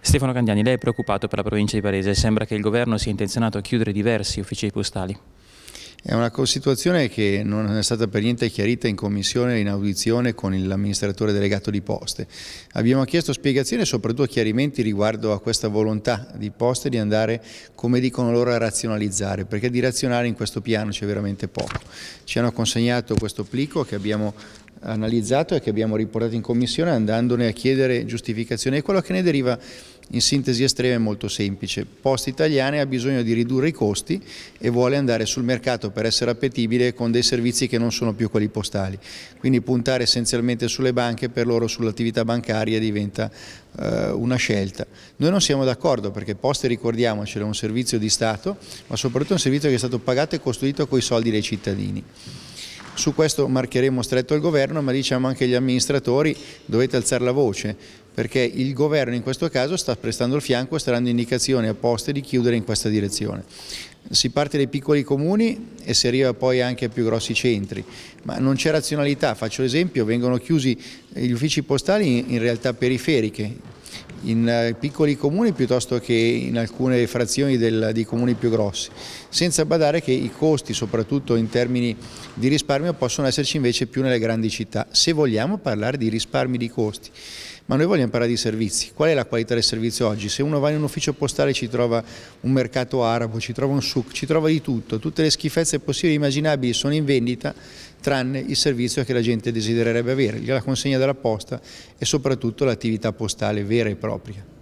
Stefano Candiani, lei è preoccupato per la provincia di Varese, sembra che il governo sia intenzionato a chiudere diversi uffici postali. È una situazione che non è stata per niente chiarita in commissione in audizione con l'amministratore delegato di Poste. Abbiamo chiesto spiegazioni e soprattutto chiarimenti riguardo a questa volontà di Poste di andare, come dicono loro, a razionalizzare, perché di razionale in questo piano c'è veramente poco. Ci hanno consegnato questo plico che abbiamo analizzato e che abbiamo riportato in commissione andandone a chiedere giustificazione e quello che ne deriva in sintesi estrema è molto semplice. Poste Italiane ha bisogno di ridurre i costi e vuole andare sul mercato per essere appetibile con dei servizi che non sono più quelli postali. Quindi puntare essenzialmente sulle banche per loro sull'attività bancaria diventa eh, una scelta. Noi non siamo d'accordo perché Poste, ricordiamocelo, è un servizio di Stato, ma soprattutto un servizio che è stato pagato e costruito con i soldi dei cittadini. Su questo marcheremo stretto il governo, ma diciamo anche agli amministratori dovete alzare la voce, perché il governo in questo caso sta prestando il fianco e sta dando indicazioni apposte di chiudere in questa direzione. Si parte dai piccoli comuni e si arriva poi anche ai più grossi centri, ma non c'è razionalità, faccio l'esempio, vengono chiusi gli uffici postali in realtà periferiche, in eh, piccoli comuni piuttosto che in alcune frazioni del, di comuni più grossi, senza badare che i costi, soprattutto in termini di risparmio, possono esserci invece più nelle grandi città. Se vogliamo parlare di risparmi di costi, ma noi vogliamo parlare di servizi. Qual è la qualità del servizio oggi? Se uno va in un ufficio postale ci trova un mercato arabo, ci trova un suc, ci trova di tutto, tutte le schifezze possibili e immaginabili sono in vendita, tranne il servizio che la gente desidererebbe avere, la consegna della posta e soprattutto l'attività postale vera e propria.